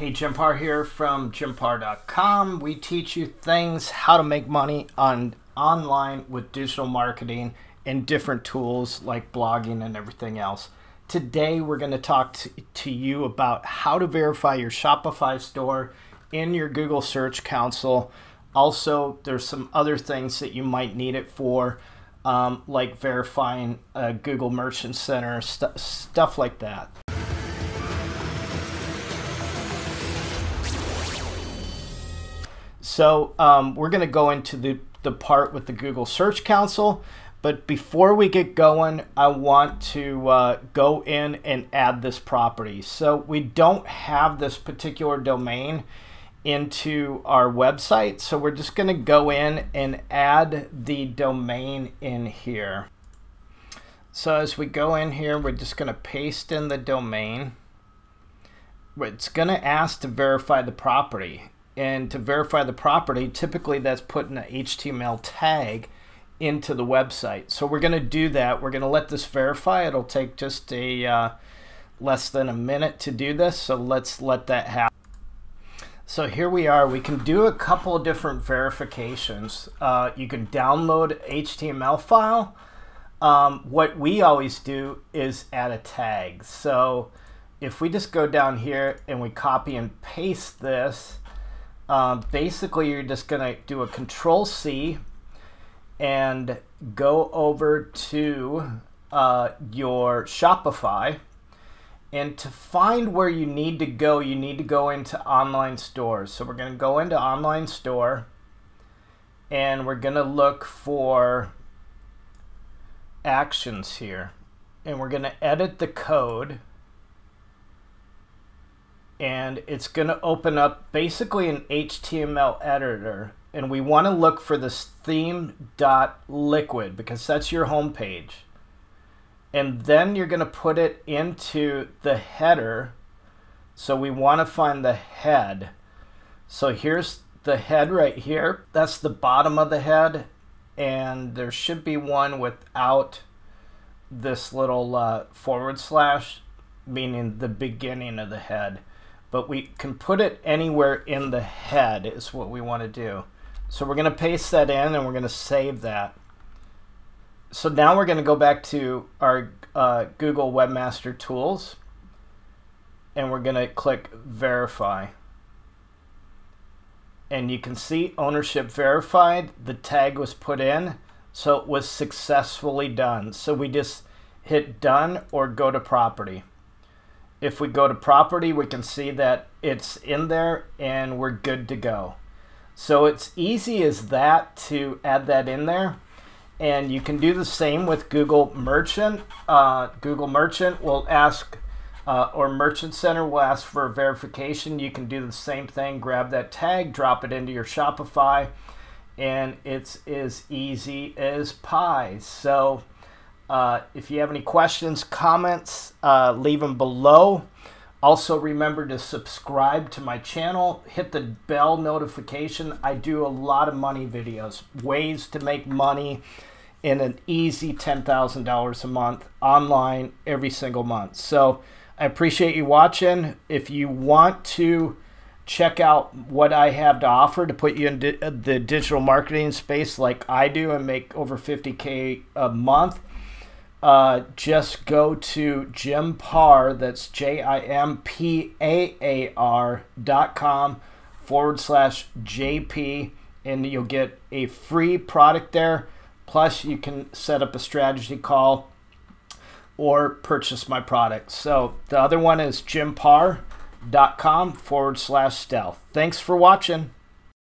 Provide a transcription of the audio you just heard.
Hey, Jim Paar here from jimpaar.com. We teach you things how to make money on online with digital marketing and different tools like blogging and everything else. Today, we're going to talk to, to you about how to verify your Shopify store in your Google Search Console. Also, there's some other things that you might need it for, um, like verifying a Google Merchant Center, st stuff like that. So um, we're going to go into the, the part with the Google Search Console. But before we get going, I want to uh, go in and add this property. So we don't have this particular domain into our website. So we're just going to go in and add the domain in here. So as we go in here, we're just going to paste in the domain. It's going to ask to verify the property. And to verify the property, typically that's putting an HTML tag into the website. So we're going to do that. We're going to let this verify. It'll take just a uh, less than a minute to do this. So let's let that happen. So here we are. We can do a couple of different verifications. Uh, you can download HTML file. Um, what we always do is add a tag. So if we just go down here and we copy and paste this, um, basically, you're just going to do a Control C and go over to uh, your Shopify. And to find where you need to go, you need to go into online stores. So we're going to go into online store and we're going to look for actions here. And we're going to edit the code and it's going to open up basically an HTML editor. And we want to look for this theme.liquid because that's your home page. And then you're going to put it into the header. So we want to find the head. So here's the head right here. That's the bottom of the head. And there should be one without this little uh, forward slash, meaning the beginning of the head but we can put it anywhere in the head is what we want to do. So we're going to paste that in and we're going to save that. So now we're going to go back to our uh, Google Webmaster Tools and we're going to click Verify. And you can see ownership verified. The tag was put in, so it was successfully done. So we just hit done or go to property if we go to property, we can see that it's in there and we're good to go. So it's easy as that to add that in there. And you can do the same with Google Merchant. Uh, Google Merchant will ask, uh, or Merchant Center will ask for verification. You can do the same thing, grab that tag, drop it into your Shopify, and it's as easy as pie. So uh, if you have any questions, comments, uh, leave them below. Also, remember to subscribe to my channel, hit the bell notification. I do a lot of money videos, ways to make money in an easy $10,000 a month online every single month. So I appreciate you watching. If you want to check out what I have to offer to put you in di the digital marketing space like I do and make over 50K a month, uh, just go to Jim Paar, that's J I M P A A R dot com forward slash JP, and you'll get a free product there. Plus, you can set up a strategy call or purchase my product. So the other one is jimpaar.com forward slash stealth. Thanks for watching.